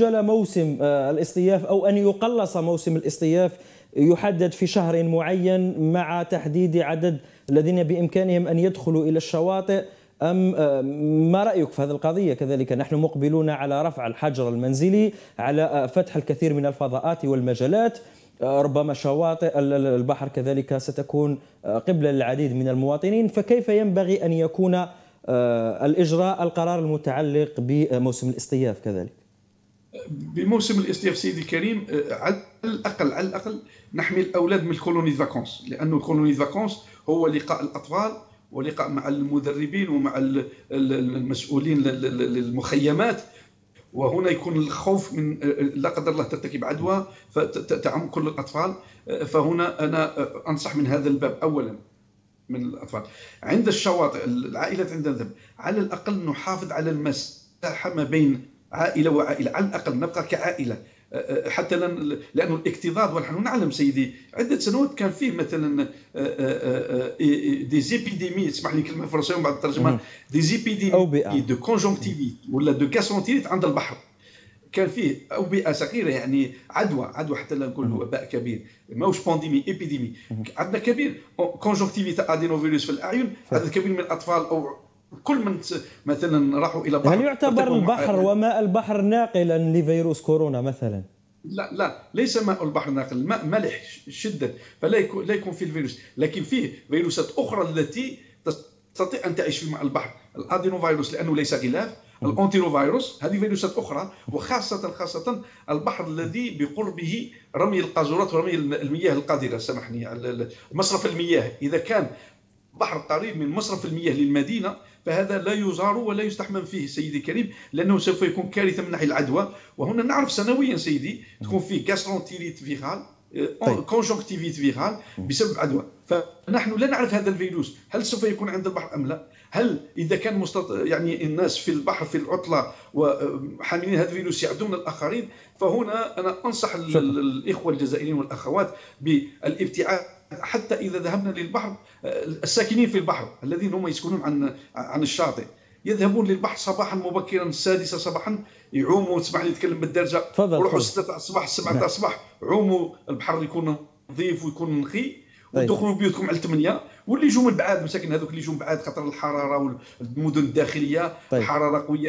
يؤجل موسم الاصطياف أو أن يقلص موسم الاصطياف يحدد في شهر معين مع تحديد عدد الذين بإمكانهم أن يدخلوا إلى الشواطئ. أم ما رأيك في هذه القضية؟ كذلك نحن مقبلون على رفع الحجر المنزلي على فتح الكثير من الفضاءات والمجالات. ربما شواطئ البحر كذلك ستكون قبلة للعديد من المواطنين. فكيف ينبغي أن يكون الإجراء القرار المتعلق بموسم الاصطياف كذلك؟ بموسم الاصطياف سيدي الكريم على الأقل على الأقل نحمي الأولاد من ال colonies vacances لأنه ال colonies vacances هو لقاء الأطفال ولقاء مع المدربين ومع المسؤولين المخيمات وهنا يكون الخوف من لا قدر الله ترتكب عدوى فتعم كل الأطفال فهنا أنا أنصح من هذا الباب اولا من الأطفال. عند الشواطئ العائلات عندنا على الأقل نحافظ على المساحة ما بين عائلة وعائلة على الأقل نبقى كعائلة. حتى لن لأنه الاكتظاظ ونحن نعلم سيدي عدة سنوات كان فيه مثلا des épidémies اسمح لي كلمة فرنسية ومن بعد الترجمة. des épidémies de conjonctivite ولا de gastro-entérite عند البحر. كان فيه اوبئه صغيرة يعني عدوى عدوى حتى لا نقول وباء كبير. ماهوش pandémie épidémie عندنا كبير conjonctivite adénovirus في الأعين عدد كبير من الأطفال أو كل من مثلا راحوا إلى البحر هل يعتبر البحر وماء البحر ناقلا لفيروس كورونا مثلا؟ لا لا ليس ماء البحر ناقل الماء ملح شده فلا يكون لا يكون فيه الفيروس. لكن فيه فيروسات أخرى التي تستطيع أن تعيش في ماء البحر. ال adénovirus لأنه ليس غلاف. ال entérovirus هذه فيروسات أخرى وخاصة خاصة البحر الذي بقربه رمي القاذورات ورمي المياه القذره سامحني مصرف المياه. إذا كان بحر قريب من مصرف المياه للمدينة فهذا لا يزار ولا يستحمم فيه سيدي الكريم لأنه سوف يكون كارثة من ناحية العدوى. وهنا نعرف سنويا سيدي تكون فيه gastro-entérite virale conjonctivite virale بسبب عدوى. فنحن لا نعرف هذا الفيروس. هل سوف يكون عند البحر أم لا؟ هل إذا كان مستط... يعني الناس في البحر في العطلة وحاملين هذا الفيروس يعدون الآخرين فهنا أنا أنصح الإخوة الجزائريين والأخوات بالابتعاد. حتى إذا ذهبنا للبحر الساكنين في البحر الذين هم يسكنون عن عن الشاطئ. يذهبون للبحر صباحا مبكرا السادسة صباحا يعوموا. تسمح لي نتكلم بالدرجة. يروحوا 6 الصباح 7 الصباح عوموا. البحر يكون نظيف ويكون نقي طيب. ودخلوا بيوتكم على 8 واللي يجوا من بعاد مساكن هذوك اللي يجوا من بعاد خاطر الحرارة والمدن الداخلية طيب. حرارة قوية.